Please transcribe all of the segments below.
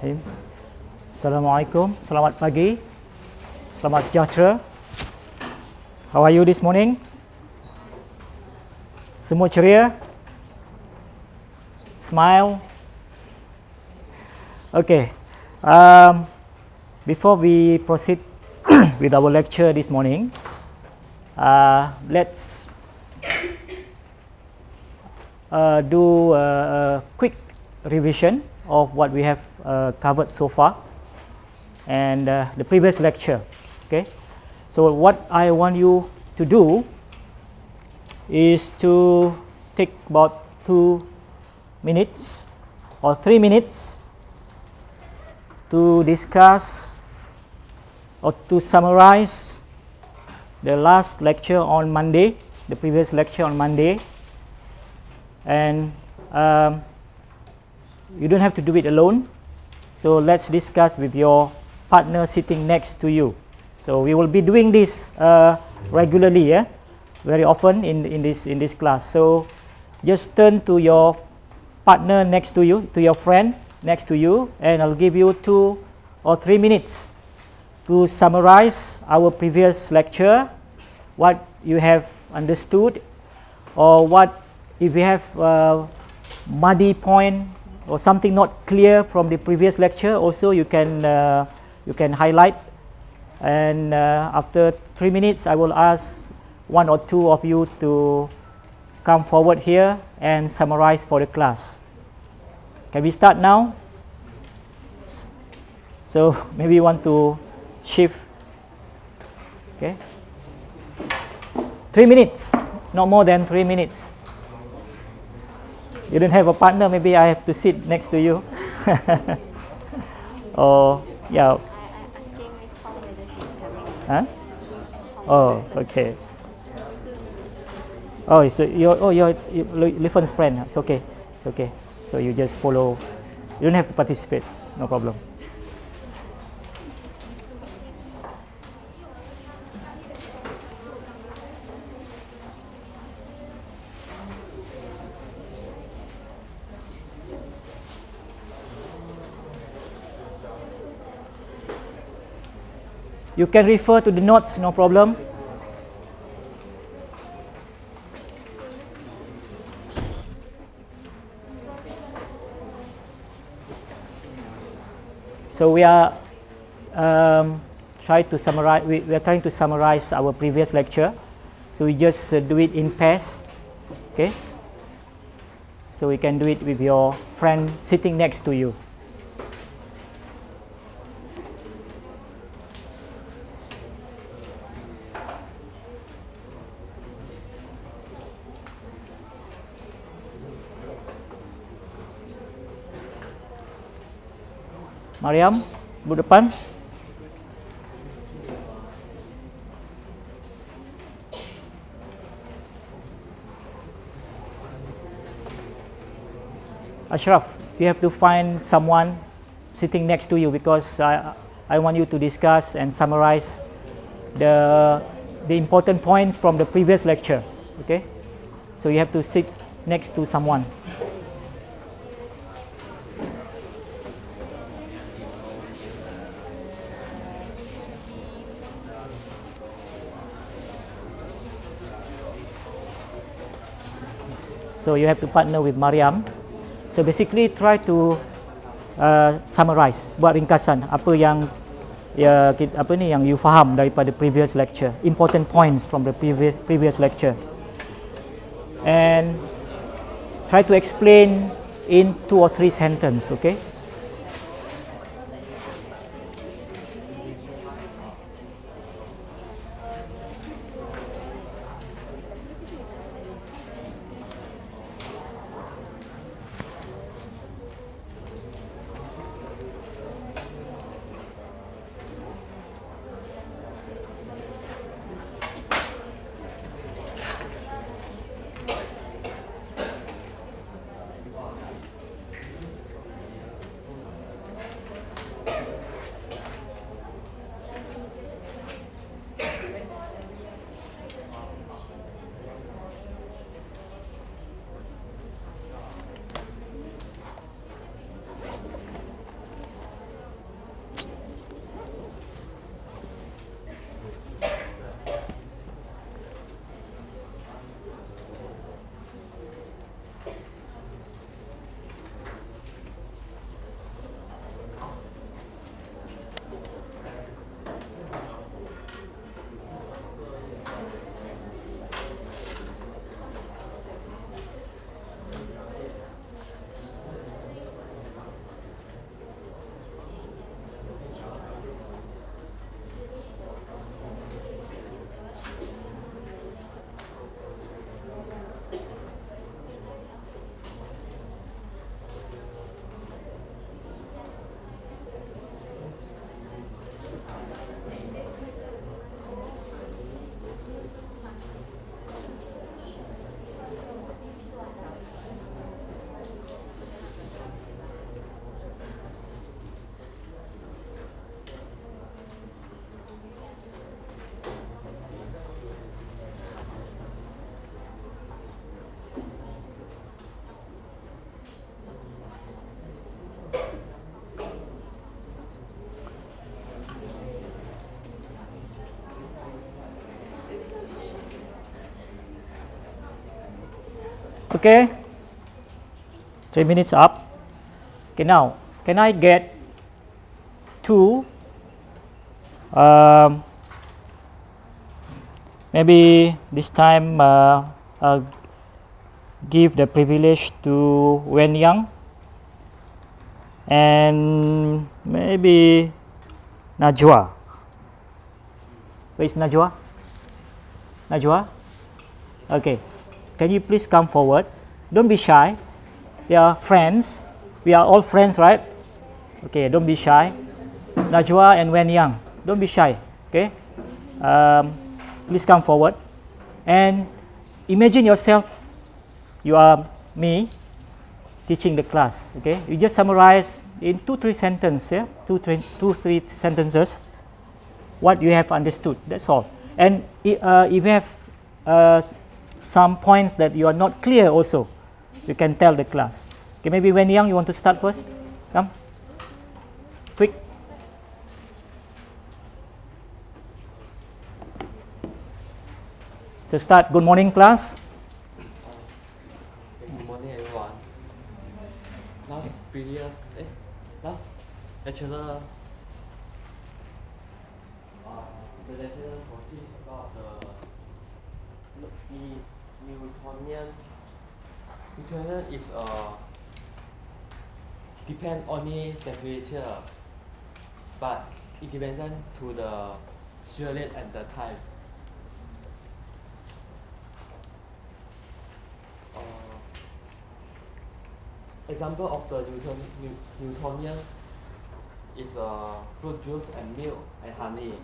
Bismillahirrahmanirrahim. Assalamualaikum, selamat pagi, selamat sejahtera. How are you this morning? Semua ceria? Smile? Okay. Um, before we proceed with our lecture this morning, uh, let's uh, do a, a quick revision of what we have uh, covered so far and uh, the previous lecture. Okay, so what I want you to do is to take about two minutes or three minutes to discuss or to summarize the last lecture on Monday, the previous lecture on Monday, and um, you don't have to do it alone. So let's discuss with your partner sitting next to you. So we will be doing this uh, regularly, yeah, very often in in this in this class. So just turn to your partner next to you, to your friend next to you, and I'll give you two or three minutes to summarize our previous lecture, what you have understood, or what if we have uh, muddy point or something not clear from the previous lecture also you can uh, you can highlight and uh, after three minutes I will ask one or two of you to come forward here and summarize for the class. Can we start now? So maybe you want to shift. Okay. Three minutes, not more than three minutes. You don't have a partner, maybe I have to sit next to you. or yeah. I, I asking my song whether she's coming. Huh? Oh, okay. Oh, it's a, your oh your Lifan's friend. It's okay. It's okay. So you just follow. You don't have to participate. No problem. You can refer to the notes, no problem. So we are um, try to summarize. We, we are trying to summarize our previous lecture. So we just uh, do it in pairs. Okay. So we can do it with your friend sitting next to you. Mariam, bu depan. Ashraf, you have to find someone sitting next to you because I, I want you to discuss and summarize the, the important points from the previous lecture. Okay? So you have to sit next to someone. So you have to partner with Mariam. So basically try to uh, summarize, buat ringkasan apa yang ya apa ni yang you faham daripada previous lecture, important points from the previous previous lecture. And try to explain in two or three sentence, okay? Okay. Three minutes up. Okay, now can I get two? Um, maybe this time uh, I'll give the privilege to Wen Yang and maybe Najwa. Where is Najwa? Najwa? Okay. Can you please come forward? Don't be shy. We are friends. We are all friends, right? Okay, don't be shy. Najwa and Wen Yang, don't be shy. Okay? Um, please come forward and imagine yourself you are me teaching the class okay you just summarize in two three sentences yeah? two, three, two three sentences what you have understood that's all and uh, if you have uh, some points that you are not clear also you can tell the class. Okay maybe Wen Yang you want to start first? Come. Quick. To start good morning class. Good morning, everyone. Last previous, eh, last lecturer, uh, the lecturer was teach about the New- Newtonian. Newtonian is uh, depend only temperature, but independent to the shear rate at the time. Uh, example of the Newton, Newtonian is uh, fruit juice and milk and honey.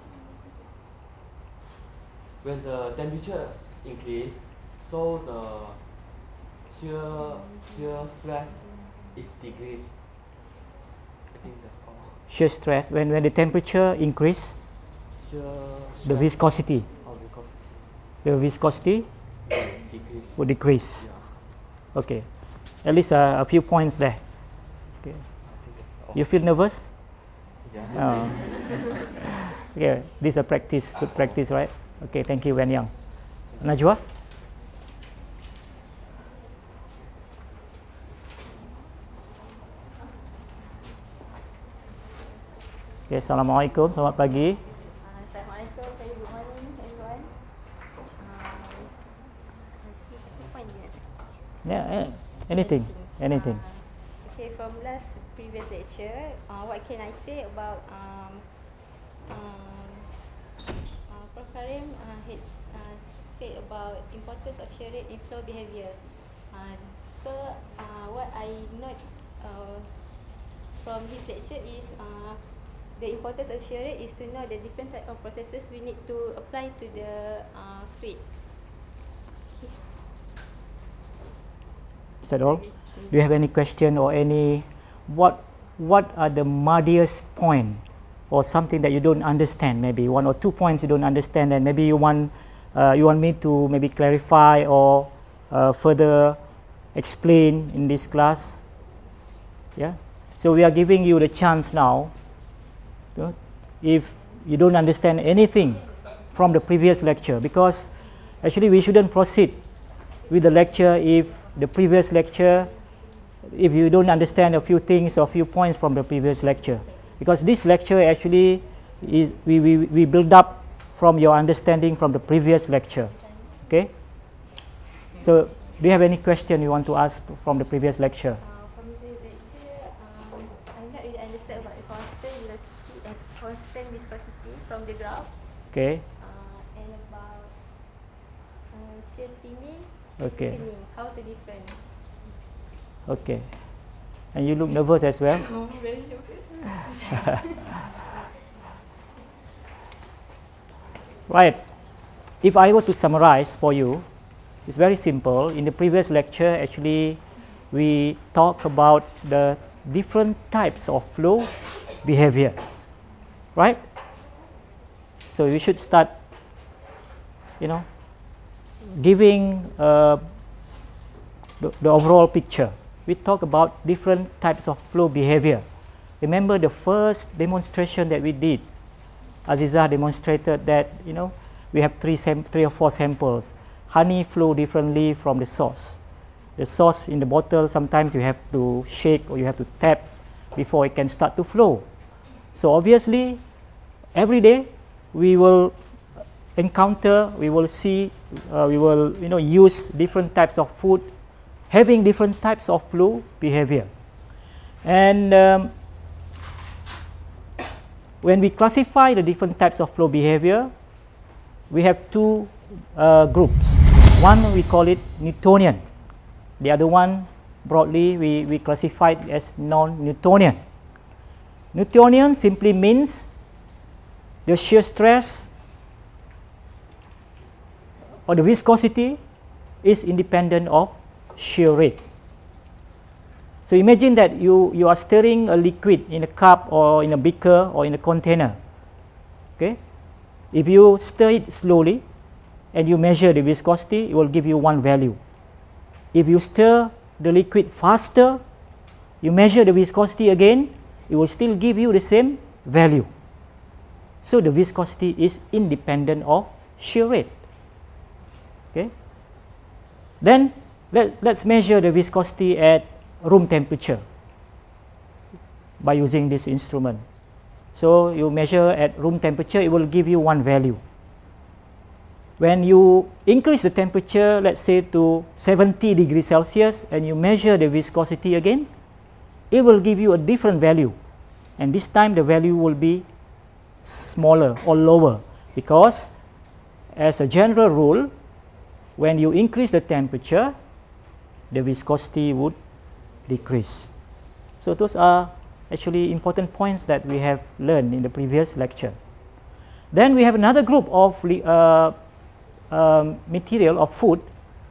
When the temperature increase, so the shear, shear stress is decreased. I think that's all. shear stress when, when the temperature increase Shear the viscosity. Oh, because the viscosity decrease. would decrease. Yeah, okay. At least uh, a few points there. Okay. You feel nervous? Yeah. Oh. okay. This is a practice good practice right? Okay. Thank you Wen Yang. Najwa Okay, Assalamualaikum, selamat pagi. Uh, Assalamualaikum, very good morning everyone. Um, what point do you want? Yeah, eh, anything, anything. Uh, okay, from last previous lecture, uh, what can I say about um, um, uh, Prof. Karim uh, had uh, said about importance of shear rate in flow behavior. Uh, so, uh, what I note uh, from his lecture is uh, the importance of shear rate is to know the different type of processes we need to apply to the uh, fluid. Is that all? Do you have any question or any what what are the muddiest point or something that you don't understand? Maybe one or two points you don't understand, and maybe you want uh, you want me to maybe clarify or uh, further explain in this class. Yeah. So we are giving you the chance now. If you don't understand anything from the previous lecture, because actually we shouldn't proceed with the lecture if the previous lecture if you don't understand a few things or few points from the previous lecture. Because this lecture actually is we, we, we build up from your understanding from the previous lecture. Okay? So do you have any question you want to ask from the previous lecture Uh, from the lecture, um, I'm not really understand about the constant velocity and constant viscosity from the graph, okay uh, and about uh, Okay. how to different. okay and you look nervous as well very nervous. Right. If I were to summarize for you, it's very simple. In the previous lecture, actually, we talked about the different types of flow behavior. Right? So we should start, you know, giving uh, the, the overall picture. We talk about different types of flow behavior. Remember the first demonstration that we did Aziza demonstrated that you know we have three, three or four samples. Honey flow differently from the source, the sauce in the bottle, sometimes you have to shake or you have to tap before it can start to flow. So obviously, every day we will encounter, we will see, uh, we will you know use different types of food, having different types of flow behavior, and um, when we classify the different types of flow behavior, we have two uh, groups. One we call it Newtonian. The other one broadly we, we classify it as non-Newtonian. Newtonian simply means the shear stress or the viscosity is independent of shear rate. So imagine that you, you are stirring a liquid in a cup or in a beaker or in a container. Okay? If you stir it slowly and you measure the viscosity, it will give you one value. If you stir the liquid faster, you measure the viscosity again, it will still give you the same value. So the viscosity is independent of shear rate. Okay? Then let, let's measure the viscosity at room temperature by using this instrument. So you measure at room temperature, it will give you one value. When you increase the temperature, let's say to 70 degrees Celsius, and you measure the viscosity again, it will give you a different value. And this time the value will be smaller or lower because as a general rule, when you increase the temperature, the viscosity would decrease. So those are actually important points that we have learned in the previous lecture. Then we have another group of uh, um, material of food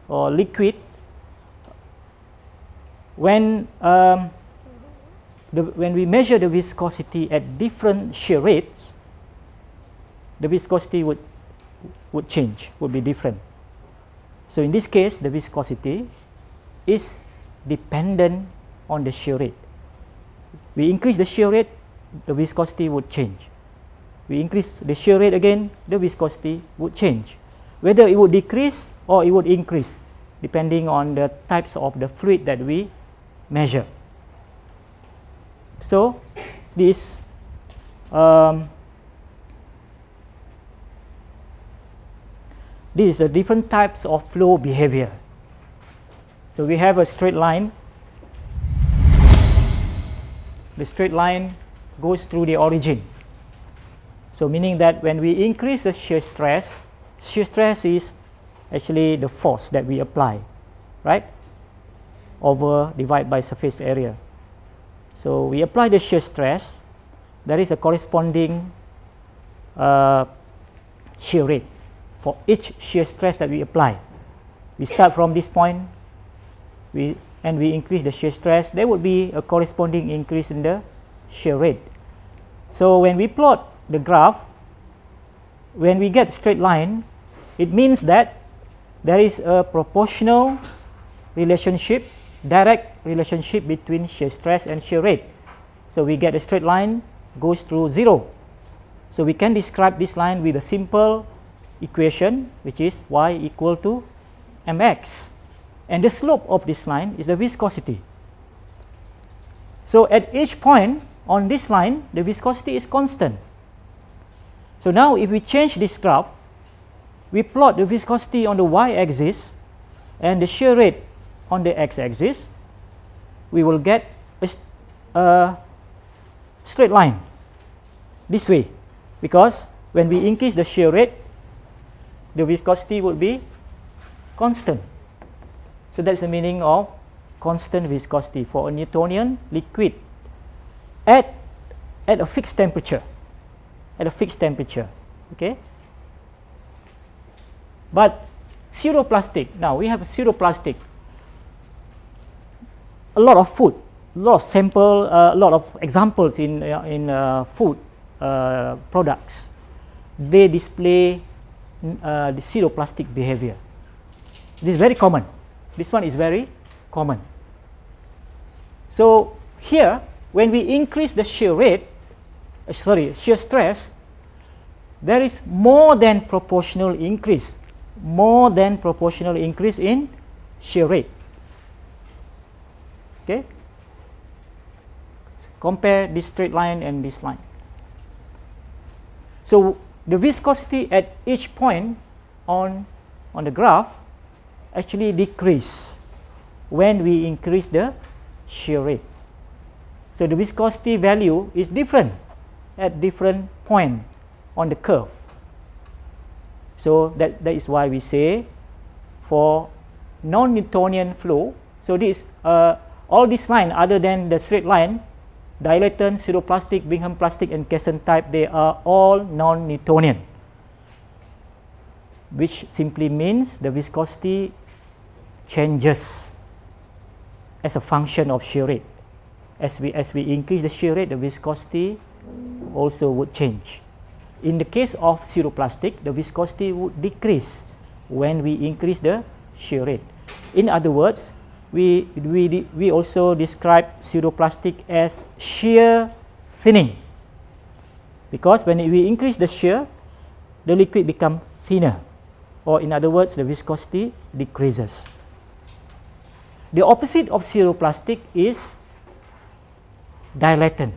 or liquid when um, the, when we measure the viscosity at different shear rates, the viscosity would would change, would be different. So in this case, the viscosity is dependent on the shear rate. We increase the shear rate, the viscosity would change. We increase the shear rate again, the viscosity would change. Whether it would decrease or it would increase, depending on the types of the fluid that we measure. So, this um, these are different types of flow behavior so we have a straight line. The straight line goes through the origin. So meaning that when we increase the shear stress, shear stress is actually the force that we apply, right? Over divided by surface area. So we apply the shear stress, there is a corresponding uh, shear rate for each shear stress that we apply. We start from this point we, and we increase the shear stress, there would be a corresponding increase in the shear rate. So when we plot the graph, when we get straight line, it means that there is a proportional relationship, direct relationship between shear stress and shear rate. So we get a straight line goes through 0. So we can describe this line with a simple equation which is y equal to mx and the slope of this line is the viscosity. So at each point on this line, the viscosity is constant. So now if we change this graph, we plot the viscosity on the y-axis and the shear rate on the x-axis, we will get a, a straight line this way because when we increase the shear rate, the viscosity would be constant. So that's the meaning of constant viscosity for a Newtonian liquid at, at a fixed temperature. At a fixed temperature. Okay? But pseudoplastic, now we have a pseudoplastic. A lot of food, a lot of sample, uh, a lot of examples in, uh, in uh, food uh, products. They display uh, the pseudoplastic behavior. This is very common this one is very common. So here, when we increase the shear rate, uh, sorry, shear stress, there is more than proportional increase, more than proportional increase in shear rate. Okay. Compare this straight line and this line. So the viscosity at each point on on the graph actually decrease when we increase the shear rate. So the viscosity value is different at different point on the curve. So that, that is why we say for non-Newtonian flow, so this uh, all this line other than the straight line, dilatant, pseudoplastic, Bingham plastic and Casson type, they are all non-Newtonian, which simply means the viscosity changes as a function of shear rate. As we, as we increase the shear rate, the viscosity also would change. In the case of pseudoplastic, the viscosity would decrease when we increase the shear rate. In other words, we, we, we also describe pseudoplastic as shear thinning. Because when we increase the shear, the liquid become thinner. Or in other words, the viscosity decreases. The opposite of pseudoplastic is dilatant.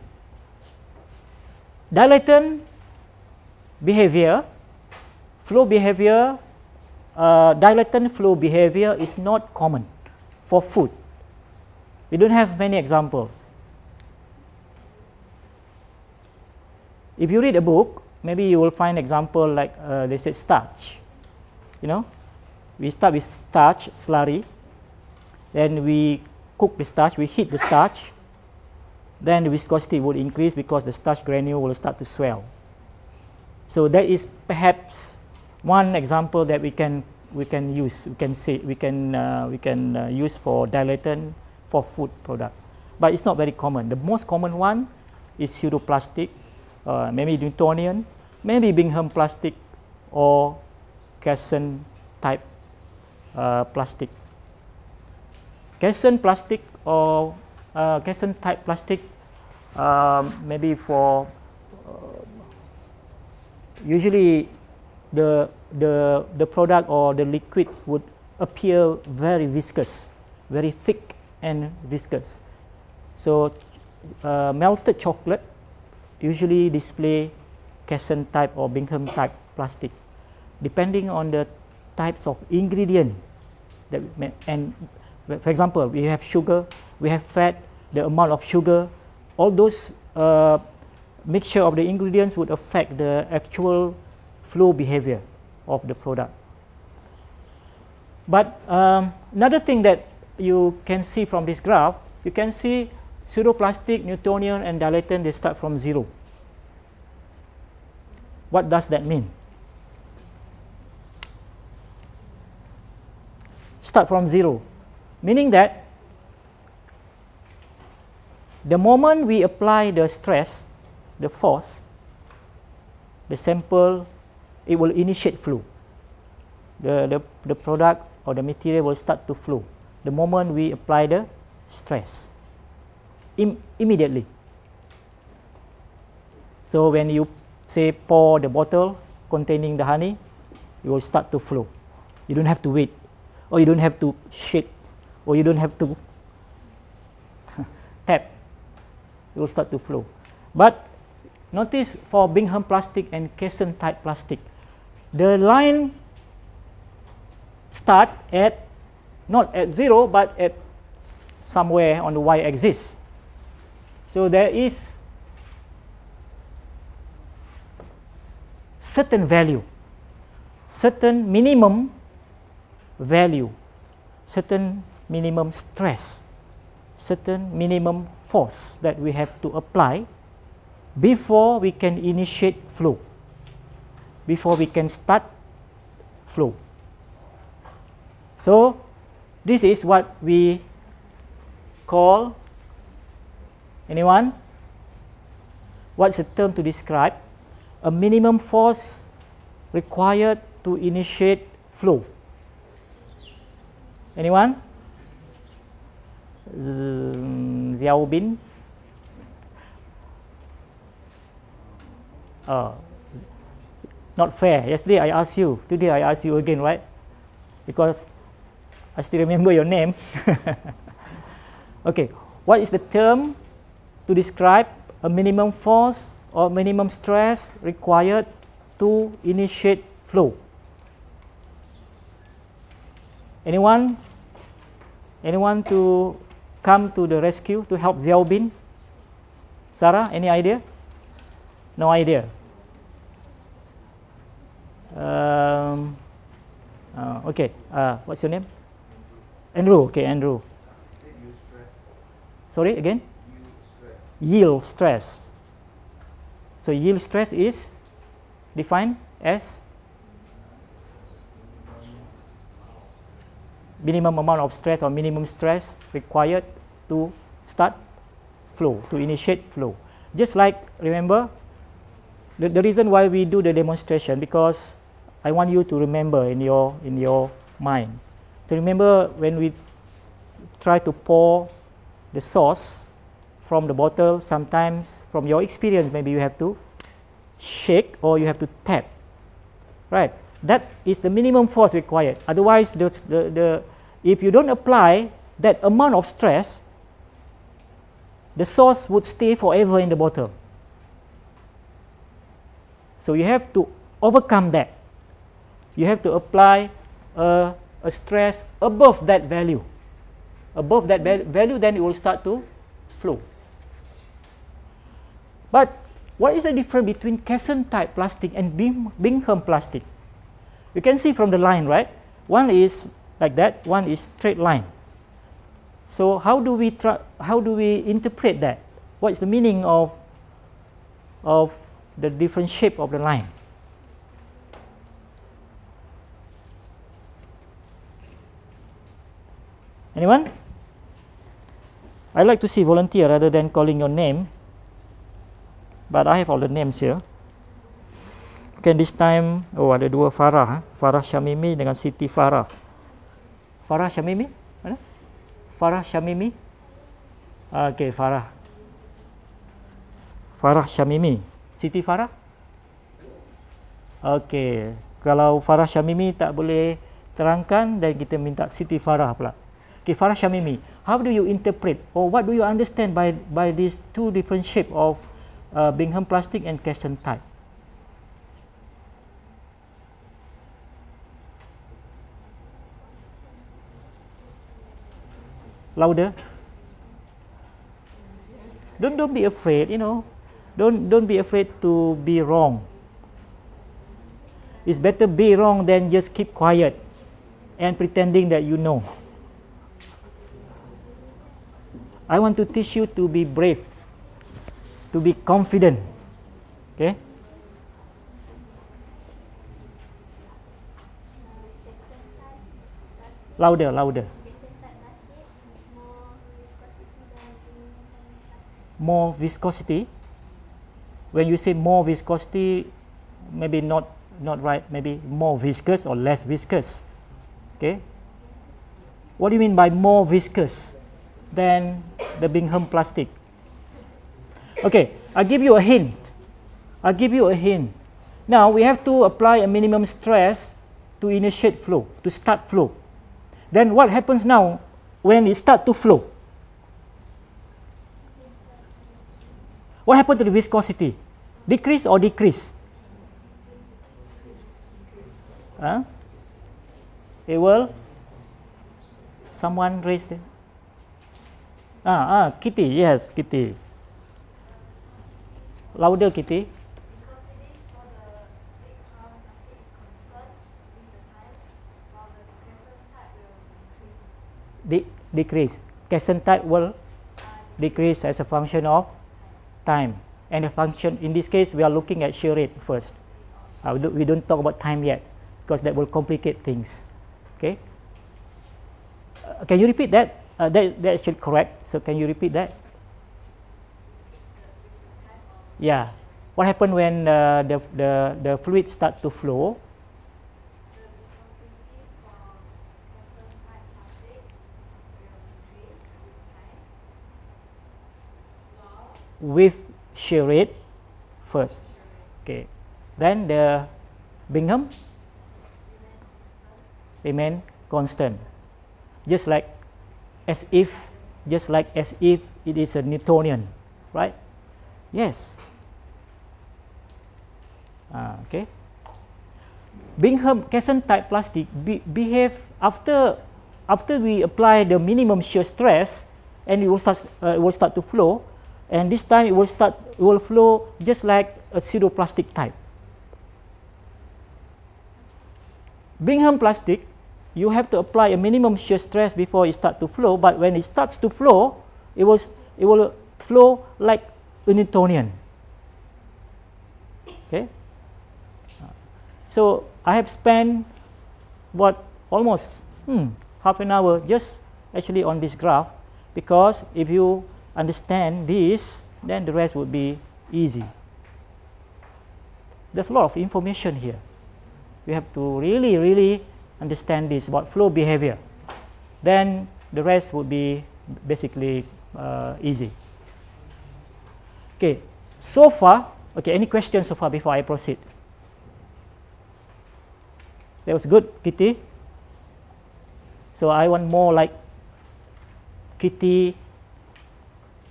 Dilatant behavior, flow behavior, uh, dilatant flow behavior is not common for food. We don't have many examples. If you read a book, maybe you will find example like uh, they said starch. You know, we start with starch slurry, then we cook the starch, we heat the starch, then the viscosity would increase because the starch granule will start to swell. So that is perhaps one example that we can we can use we can say we can uh, we can uh, use for dilatant for food product, but it's not very common. The most common one is pseudoplastic, uh, maybe Newtonian, maybe Bingham plastic or Casson type uh, plastic. Casson plastic or uh, type plastic, um, maybe for uh, usually the, the, the product or the liquid would appear very viscous, very thick and viscous. So uh, melted chocolate usually display Casson type or Bingham type plastic depending on the types of ingredient that and for example we have sugar we have fat the amount of sugar all those uh, mixture of the ingredients would affect the actual flow behavior of the product. But um, another thing that you can see from this graph, you can see pseudoplastic, Newtonian, and dilatant, they start from zero. What does that mean? Start from zero, meaning that the moment we apply the stress, the force, the sample, it will initiate flow. The, the, the product or the material will start to flow the moment we apply the stress Im immediately. So when you say pour the bottle containing the honey, it will start to flow. You don't have to wait, or you don't have to shake, or you don't have to tap. It will start to flow. But Notice for Bingham plastic and Casson type plastic, the line start at not at zero but at somewhere on the y-axis. So there is certain value, certain minimum value, certain minimum stress, certain minimum force that we have to apply before we can initiate flow, before we can start flow. So, this is what we call anyone? What's the term to describe? A minimum force required to initiate flow. Anyone? Xiaobin? uh, not fair. Yesterday I asked you, today I ask you again, right? Because I still remember your name. Okay, what is the term to describe a minimum force or minimum stress required to initiate flow? Anyone? Anyone to come to the rescue to help Xiaobin? Sarah, any idea? No idea. Um, uh, okay, uh, what's your name? Andrew. Okay, Andrew. Sorry, again? Yield stress. So yield stress is defined as minimum amount of stress or minimum stress required to start flow, to initiate flow. Just like, remember, the, the reason why we do the demonstration because I want you to remember in your, in your mind. So remember when we try to pour the sauce from the bottle, sometimes from your experience, maybe you have to shake or you have to tap, right? That is the minimum force required. Otherwise, the, the, the, if you don't apply that amount of stress, the sauce would stay forever in the bottle. So you have to overcome that. You have to apply a, a stress above that value. Above that value, then it will start to flow. But what is the difference between Casson type plastic and Bingham plastic? You can see from the line, right? One is like that, one is straight line. So how do we how do we interpret that? What is the meaning of of the different shape of the line? Anyone? I like to see volunteer rather than calling your name. But I have all the names here. Okay, this time, oh ada dua Farah. Farah Syamimi dengan Siti Farah. Farah Syamimi? Mana? Farah Syamimi? Okay, Farah. Farah Syamimi. Siti Farah? Okay, kalau Farah Syamimi tak boleh terangkan dan kita minta Siti Farah pula. Okay, Farah Syamimi, how do you interpret or what do you understand by by these two different shape of uh, Bingham plastic and Casson type? louder? Don't don't be afraid you know. Don't don't be afraid to be wrong. It's better be wrong than just keep quiet and pretending that you know i want to teach you to be brave to be confident. Okay? Louder louder. More viscosity. When you say more viscosity maybe not not right maybe more viscous or less viscous. Okay? What do you mean by more viscous than the Bingham plastic okay I'll give you a hint I'll give you a hint now we have to apply a minimum stress to initiate flow to start flow then what happens now when it start to flow What happened to the viscosity? Decrease or decrease? Huh? It will. Someone raised it. Ah, ah, Kitty. Yes, Kitty. Louder, Kitty. De decrease. Caisson type will decrease as a function of time and the function in this case we are looking at shear rate first uh, we, do, we don't talk about time yet because that will complicate things okay uh, can you repeat that uh, that that should correct so can you repeat that yeah what happened when uh, the the the fluid start to flow with shear rate first. Okay. Then the Bingham remain constant. Just like as if just like as if it is a Newtonian, right? Yes. Uh, okay. Bingham Casson type plastic be, behave after after we apply the minimum shear stress and it will start uh, it will start to flow and this time it will start it will flow just like a pseudoplastic type. Bingham plastic you have to apply a minimum shear stress before it start to flow but when it starts to flow it will it will flow like a Newtonian. Okay. So I have spent what almost hmm, half an hour just actually on this graph because if you understand this then the rest would be easy. There's a lot of information here. We have to really really understand this about flow behavior. Then the rest would be basically uh, easy. Okay, so far, okay, any questions so far before I proceed? That was good, Kitty. So I want more like Kitty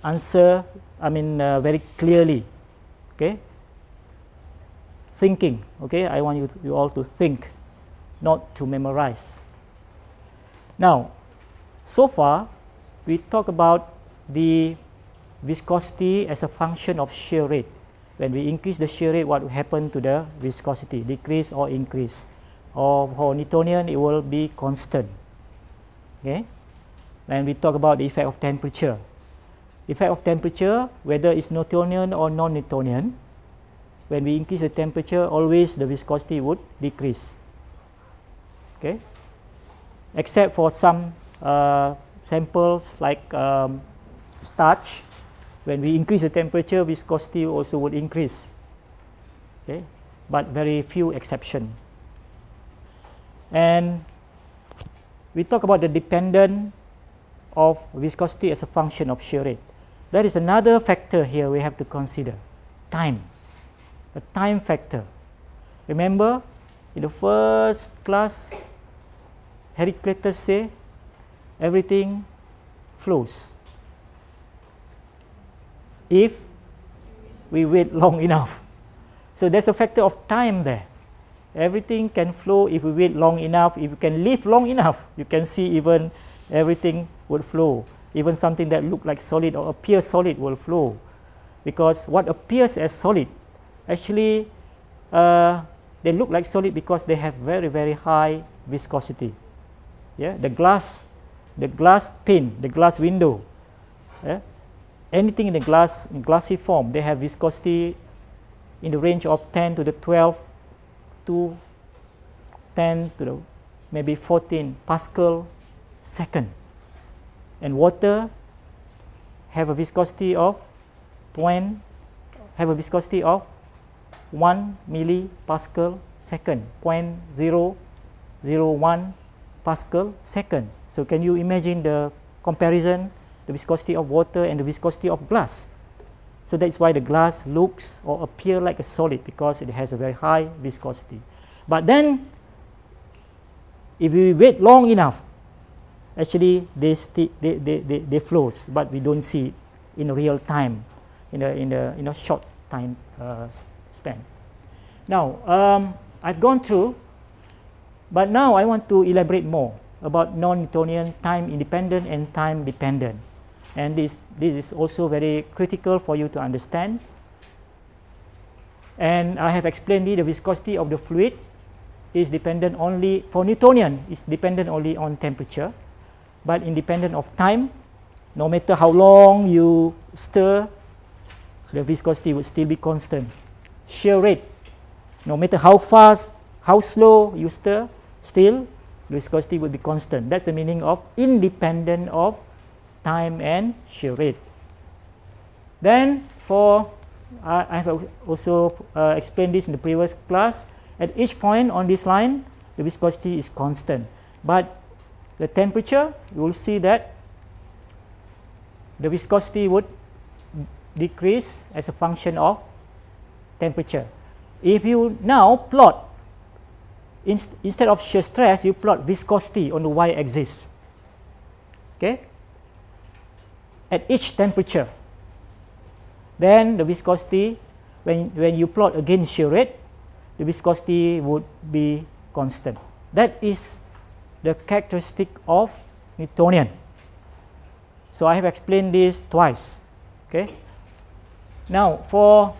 answer, I mean, uh, very clearly. Okay? Thinking, okay? I want you, you all to think, not to memorize. Now, so far, we talk about the viscosity as a function of shear rate. When we increase the shear rate, what will happen to the viscosity? Decrease or increase? Or for Newtonian, it will be constant. Okay? When we talk about the effect of temperature, effect of temperature, whether it's Newtonian or non-Newtonian, when we increase the temperature, always the viscosity would decrease. Okay? Except for some uh, samples like um, starch, when we increase the temperature, viscosity also would increase. Okay? But very few exception. And we talk about the dependent of viscosity as a function of shear rate. There is another factor here we have to consider, time, the time factor. Remember, in the first class, Heraclitus say, everything flows if we wait long enough. So there's a factor of time there. Everything can flow if we wait long enough. If you can live long enough, you can see even everything would flow. Even something that look like solid or appear solid will flow. Because what appears as solid, actually, uh, they look like solid because they have very, very high viscosity. Yeah, the glass, the glass pane, the glass window, yeah? anything in the glass in glassy form, they have viscosity in the range of 10 to the 12 to 10 to the maybe 14 Pascal second. And water have a viscosity of point have a viscosity of 1 millipascal second, 0.001 Pascal second. So can you imagine the comparison the viscosity of water and the viscosity of glass. So that's why the glass looks or appear like a solid because it has a very high viscosity. But then, if we wait long enough, actually they, they, they, they, they flows, but we don't see it in real time, in a, in a, in a short time uh, span. Now, um, I've gone through, but now I want to elaborate more about non-Newtonian time independent and time dependent. And this, this is also very critical for you to understand. And I have explained the viscosity of the fluid is dependent only, for Newtonian, is dependent only on temperature, but independent of time, no matter how long you stir, the viscosity will still be constant. Shear rate, no matter how fast, how slow you stir, still viscosity will be constant. That's the meaning of independent of time and shear rate. Then for, uh, I have also uh, explained this in the previous class, at each point on this line, the viscosity is constant. But the temperature, you will see that the viscosity would decrease as a function of temperature. If you now plot, in, instead of shear stress, you plot viscosity on the y-axis. Okay? at each temperature. Then the viscosity, when, when you plot against shear rate, the viscosity would be constant. That is the characteristic of Newtonian. So I have explained this twice. Okay. Now for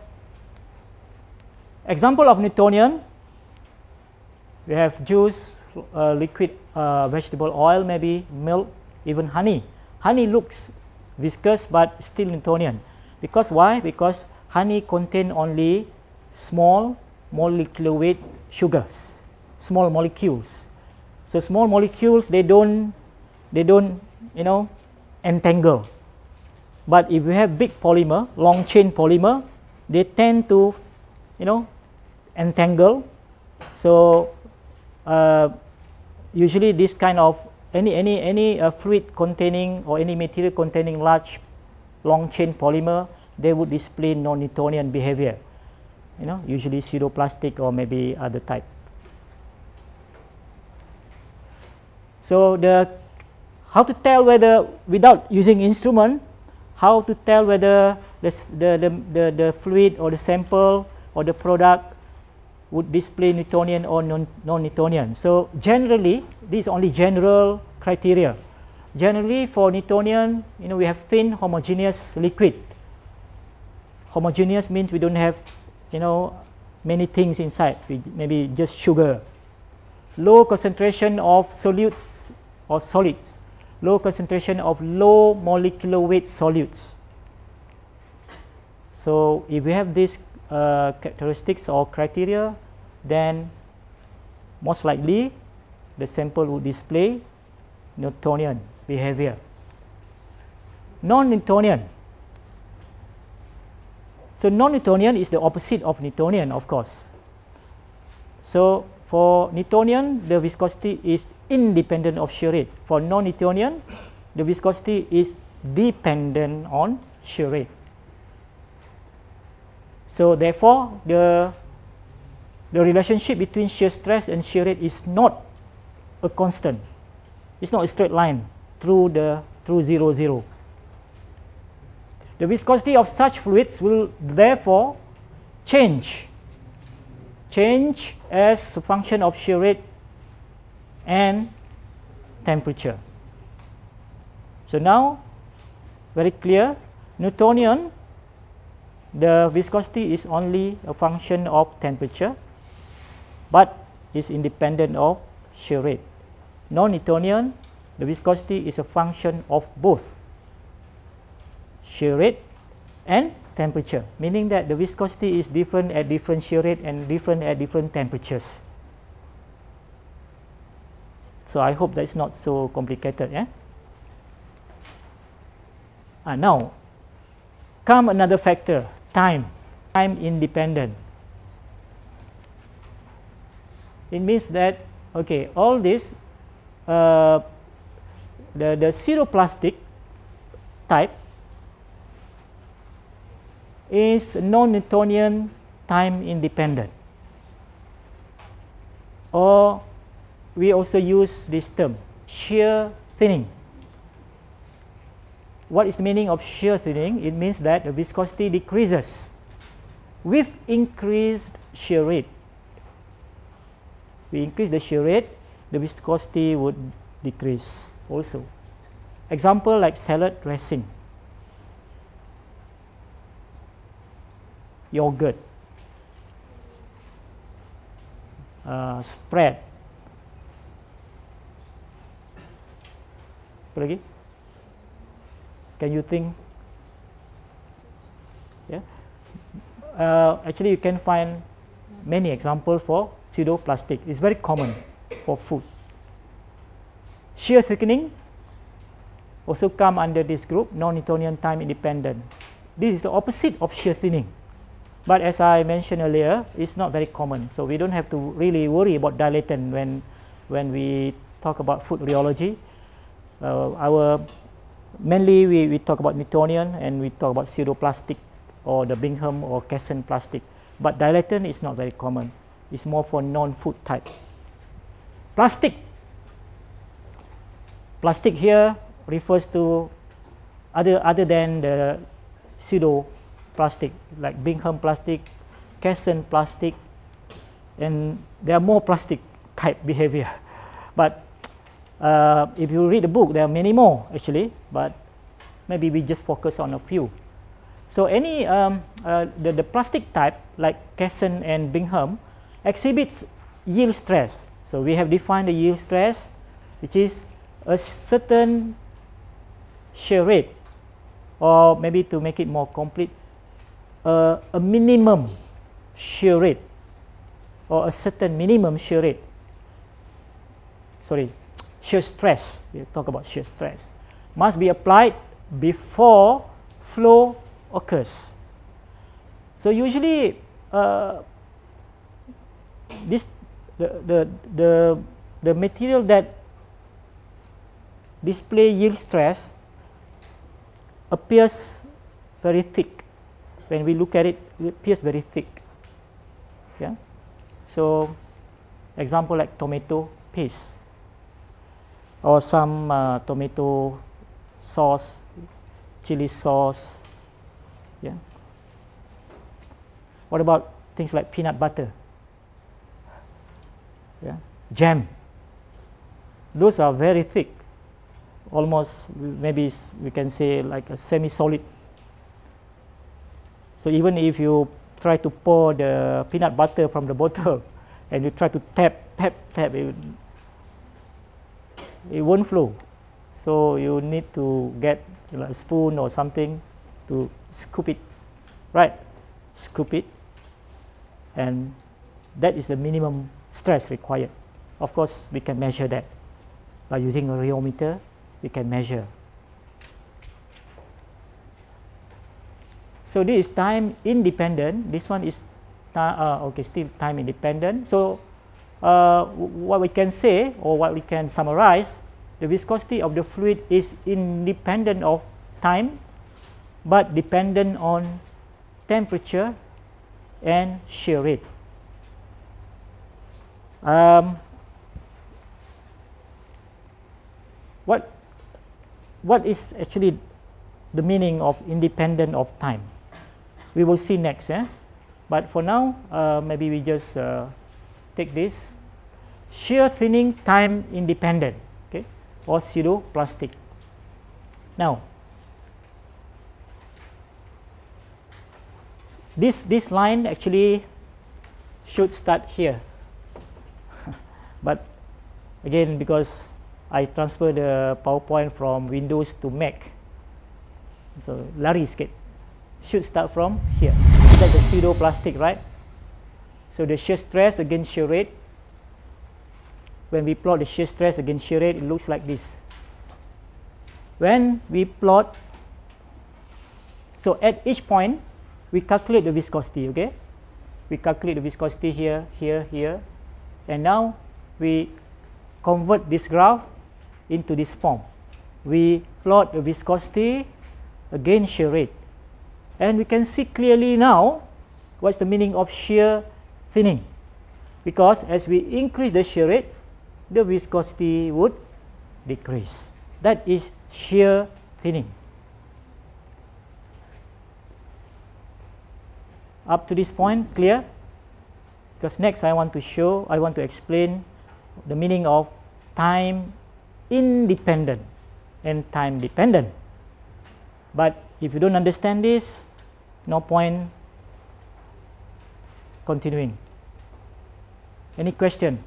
example of Newtonian, we have juice, uh, liquid uh, vegetable oil, maybe milk, even honey. Honey looks viscous but still Newtonian. Because why? Because honey contain only small molecular weight sugars, small molecules. So small molecules they don't they don't you know entangle. But if you have big polymer, long chain polymer, they tend to you know entangle. So uh, usually this kind of any any any uh, fluid containing or any material containing large long chain polymer they would display non-Newtonian behavior. You know usually pseudoplastic or maybe other type. So the how to tell whether without using instrument how to tell whether the, the, the, the, the fluid or the sample or the product would display Newtonian or non-Newtonian. So generally, this is only general criteria. Generally, for Newtonian, you know, we have thin homogeneous liquid. Homogeneous means we don't have, you know, many things inside. We maybe just sugar. Low concentration of solutes or solids. Low concentration of low molecular weight solutes. So if we have these uh, characteristics or criteria, then most likely the sample would display Newtonian behavior. Non-Newtonian. So non-Newtonian is the opposite of Newtonian, of course. So for Newtonian, the viscosity is independent of shear rate. For non-Newtonian, the viscosity is dependent on shear rate. So therefore, the the relationship between shear stress and shear rate is not a constant. It's not a straight line through the through zero zero. The viscosity of such fluids will therefore change change as a function of shear rate and temperature. So now very clear Newtonian the viscosity is only a function of temperature but is independent of shear rate. Non-Newtonian, the viscosity is a function of both shear rate and temperature, meaning that the viscosity is different at different shear rate and different at different temperatures. So I hope that's not so complicated. Yeah? Uh, now, come another factor, time, time independent. It means that okay, all this uh, the the pseudoplastic type is non-Newtonian time independent. Or we also use this term shear thinning. What is the meaning of shear thinning? It means that the viscosity decreases with increased shear rate. We increase the shear rate, the viscosity would decrease also. Example like salad dressing, yogurt, uh, spread. Apa lagi? Can you think? Yeah. Uh, actually, you can find many examples for pseudoplastic. It's very common for food. Shear thickening also come under this group, non-Newtonian time independent. This is the opposite of shear thinning. But as I mentioned earlier, it's not very common. So we don't have to really worry about dilatant when, when we talk about food rheology. Uh, our mainly we, we talk about Newtonian and we talk about pseudoplastic or the Bingham or Casson plastic. But dilatant is not very common. It's more for non-food type. Plastic. Plastic here refers to other, other than the pseudo plastic like Bingham plastic, Casson plastic, and there are more plastic type behavior. But uh, if you read the book, there are many more actually, but maybe we just focus on a few. So any um, uh, the, the plastic type like Casson and Bingham exhibits yield stress. So we have defined the yield stress, which is a certain shear rate, or maybe to make it more complete, uh, a minimum shear rate, or a certain minimum shear rate. Sorry, shear stress. We talk about shear stress must be applied before flow occurs. So usually uh, this the, the, the, the material that display yield stress appears very thick. When we look at it, it appears very thick. Yeah. So, example like tomato paste or some uh, tomato sauce, chili sauce. Yeah. What about things like peanut butter? yeah, jam. Those are very thick, almost maybe we can say like a semi-solid. So even if you try to pour the peanut butter from the bottle and you try to tap, tap, tap, it, it won't flow. So you need to get you know, a spoon or something to scoop it, right? Scoop it, and that is the minimum stress required. Of course, we can measure that by using a rheometer. We can measure. So this is time independent. This one is uh, okay, still time independent. So uh, what we can say or what we can summarize, the viscosity of the fluid is independent of time, but dependent on temperature and shear rate. Um, what, what is actually the meaning of independent of time? We will see next. Eh? But for now, uh, maybe we just uh, take this. Shear thinning time independent okay? or pseudo plastic. Now, this, this line actually should start here but again, because I transfer the PowerPoint from Windows to Mac, so lari sikit. Should start from here. That's a pseudo plastic, right? So the shear stress against shear rate. When we plot the shear stress against shear rate, it looks like this. When we plot, so at each point, we calculate the viscosity, okay? We calculate the viscosity here, here, here, and now we convert this graph into this form. We plot the viscosity against shear rate. And we can see clearly now what's the meaning of shear thinning. Because as we increase the shear rate, the viscosity would decrease. That is shear thinning. Up to this point, clear? Because next I want to show, I want to explain the meaning of time independent and time dependent. But if you don't understand this, no point continuing. Any question?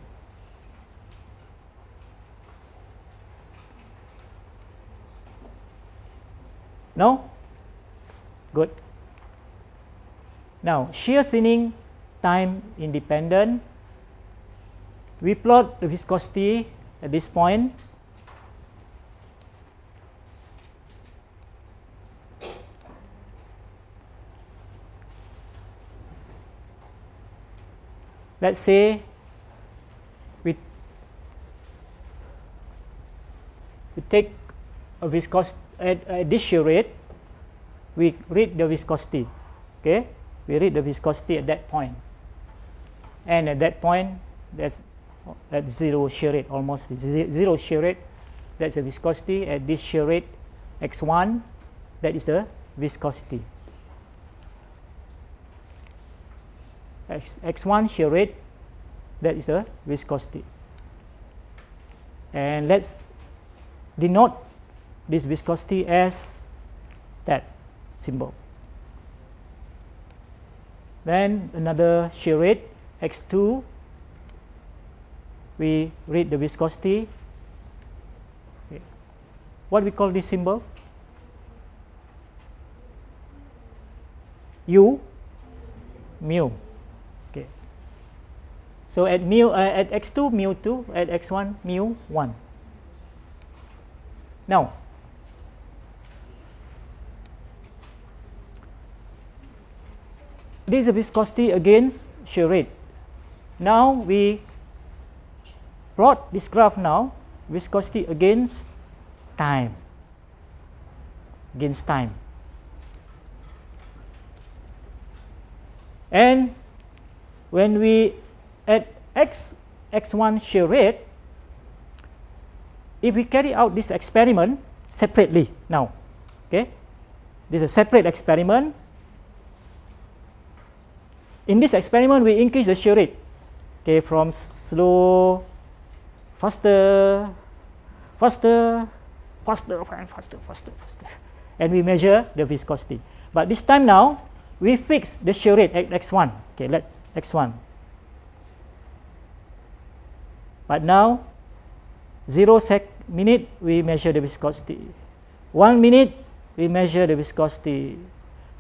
No? Good. Now, shear thinning, time independent, we plot the viscosity at this point. Let's say we, we take a viscosity at, shear rate, we read the viscosity. Okay, we read the viscosity at that point, and at that point, that's at zero shear rate, almost zero shear rate. That's the viscosity at this shear rate x1 that is the viscosity. X, x1 shear rate, that is the viscosity. And let's denote this viscosity as that symbol. Then another shear rate x2 we read the viscosity. Okay. What we call this symbol? U mu. So at mu uh, at x2 mu 2 at x1 mu 1. Now this is a viscosity against shear rate. Now we plot this graph now viscosity against time against time and when we at x x1 shear rate if we carry out this experiment separately now okay this is a separate experiment in this experiment we increase the shear rate okay from slow faster, faster, faster, faster, faster, faster. And we measure the viscosity. But this time now, we fix the shear rate at x1. Okay, let's x1. But now, 0 sec minute, we measure the viscosity. 1 minute, we measure the viscosity.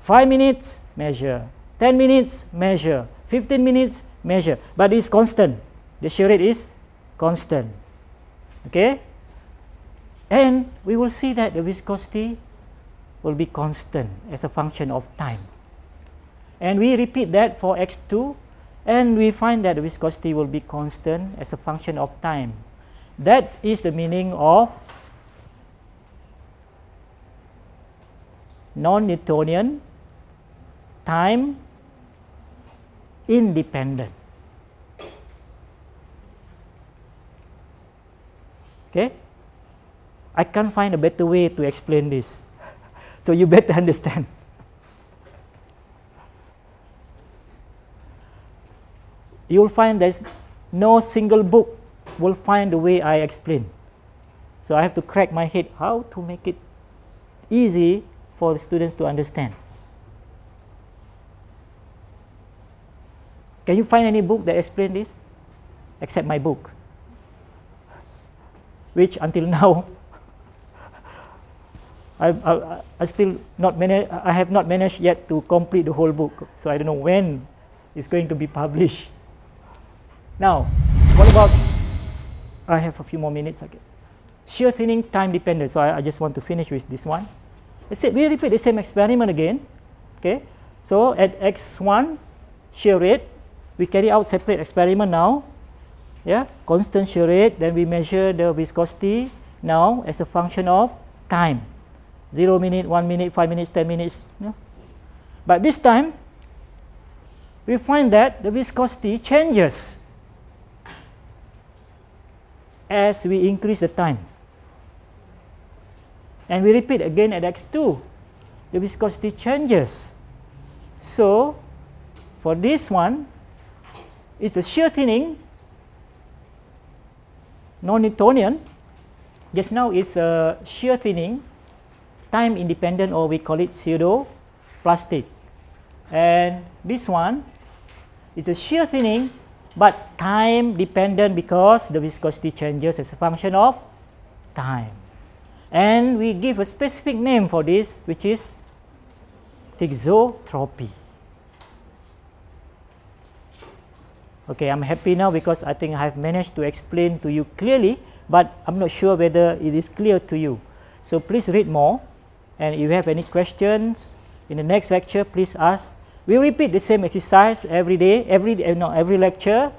5 minutes, measure. 10 minutes, measure. 15 minutes, measure. But it's constant. The shear rate is constant. Okay? And we will see that the viscosity will be constant as a function of time. And we repeat that for x2 and we find that the viscosity will be constant as a function of time. That is the meaning of non-Newtonian time independent. Okay? I can't find a better way to explain this. so you better understand. You'll find there's no single book will find the way I explain. So I have to crack my head how to make it easy for the students to understand. Can you find any book that explain this? Except my book which until now I, I, I still not manage, I have not managed yet to complete the whole book. So I don't know when it's going to be published. Now, what about, I have a few more minutes. Okay. Shear thinning time dependent. So I, I just want to finish with this one. Let's we repeat the same experiment again. Okay. So at x1 shear rate, we carry out separate experiment now yeah, constant shear rate, then we measure the viscosity now as a function of time. 0 minute, 1 minute, 5 minutes, 10 minutes. Yeah. But this time, we find that the viscosity changes as we increase the time. And we repeat again at x2, the viscosity changes. So, for this one, it's a shear thinning non-Newtonian, just now is a shear thinning, time independent or we call it pseudo plastic. And this one is a shear thinning but time dependent because the viscosity changes as a function of time. And we give a specific name for this which is thixotropy. Okay, I'm happy now because I think I have managed to explain to you clearly, but I'm not sure whether it is clear to you. So please read more, and if you have any questions in the next lecture, please ask. We repeat the same exercise every day, every you know, every lecture.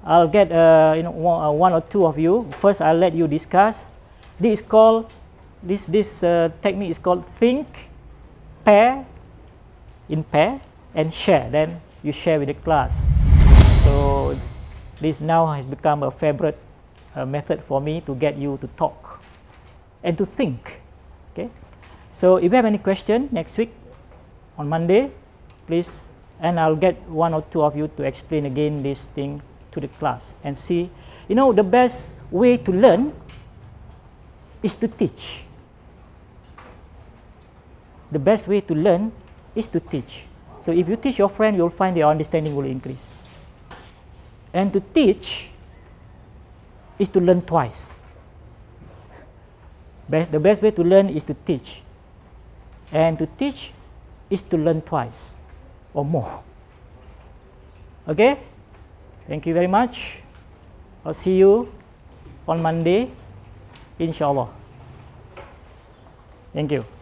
I'll get uh, you know one, uh, one, or two of you. First, I'll let you discuss. This is called this this uh, technique is called think, pair, in pair, and share. Then you share with the class. So this now has become a favorite uh, method for me to get you to talk and to think. Okay. So if you have any question next week on Monday, please, and I'll get one or two of you to explain again this thing to the class and see. You know, the best way to learn is to teach. The best way to learn is to teach. So if you teach your friend, you'll find their understanding will increase. And to teach is to learn twice. Best, the best way to learn is to teach. And to teach is to learn twice or more. Okay? Thank you very much. I'll see you on Monday, inshallah. Thank you.